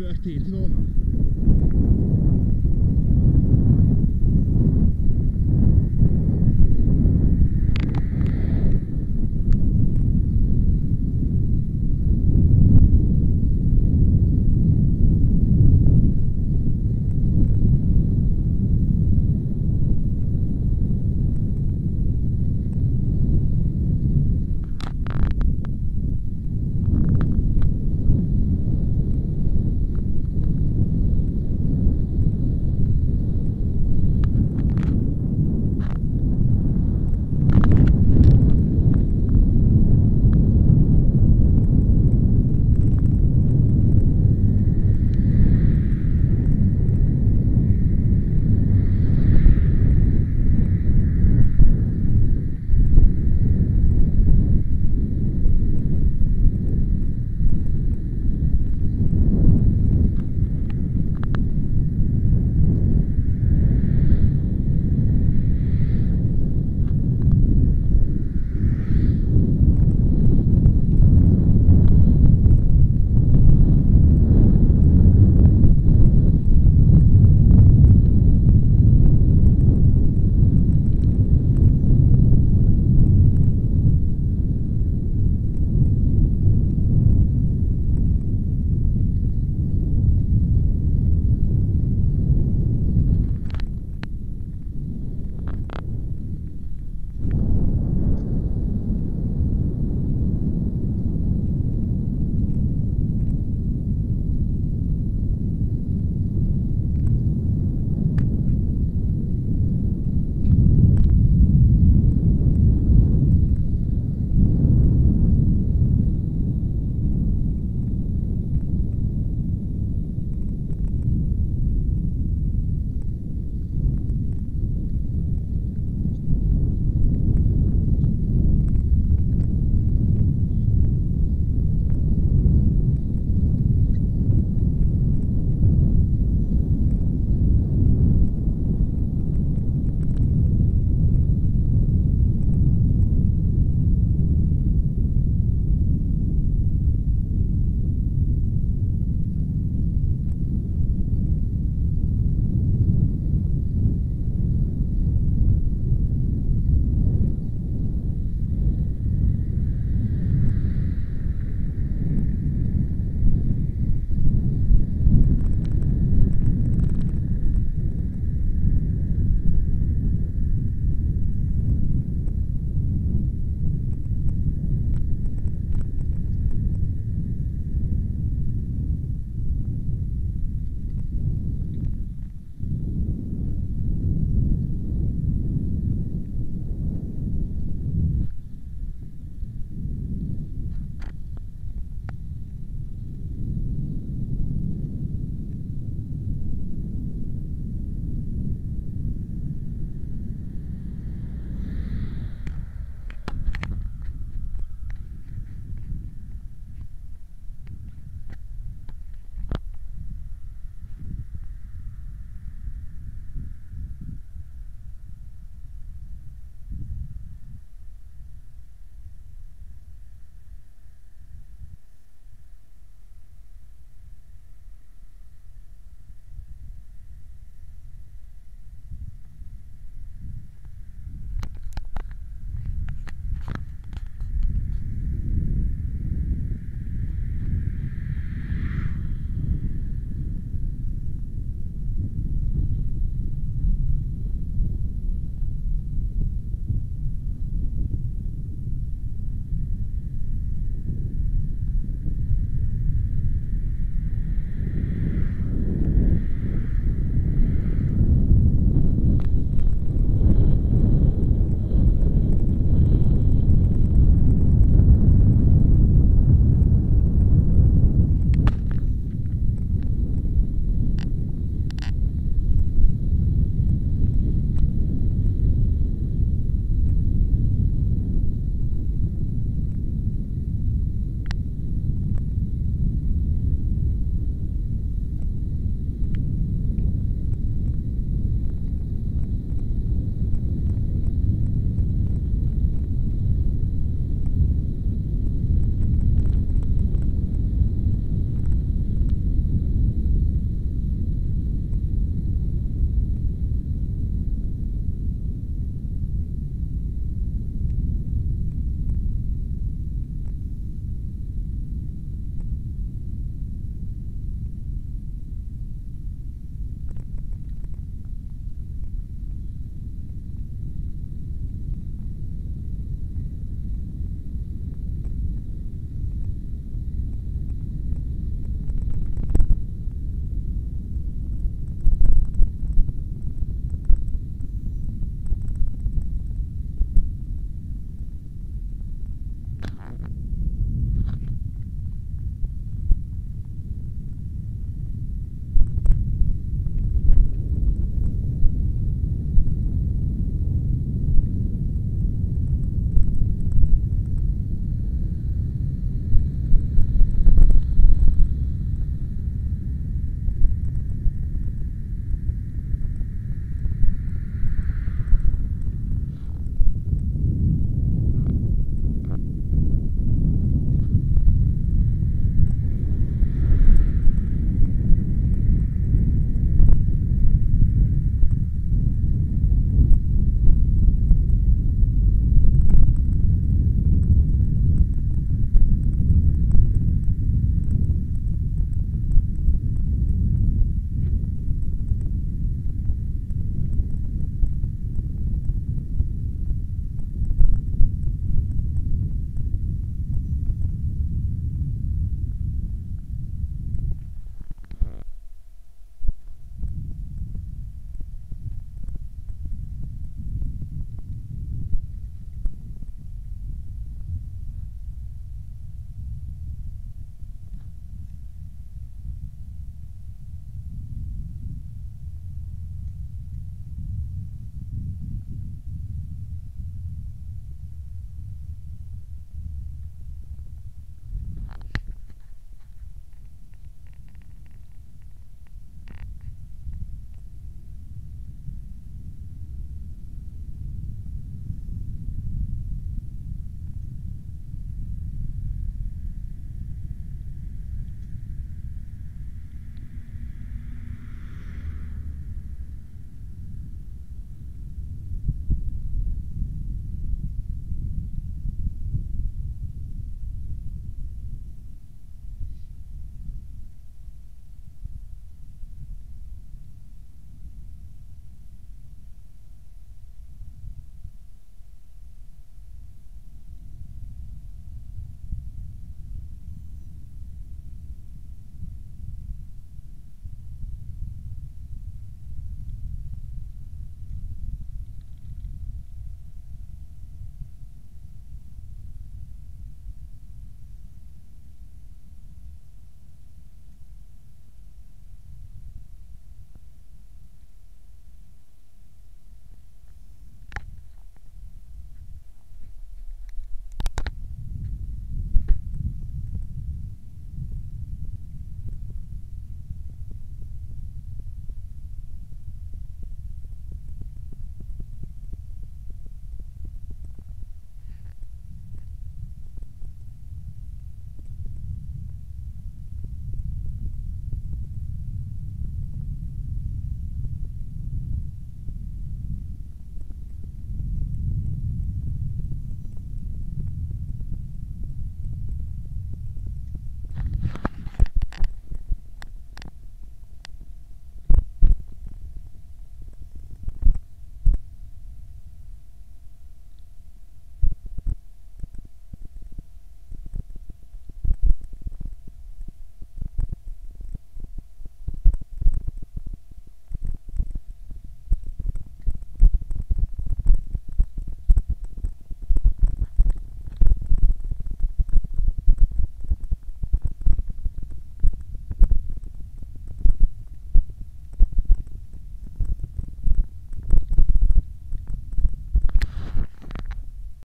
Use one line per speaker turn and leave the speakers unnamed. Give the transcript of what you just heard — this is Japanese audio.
se történt volna.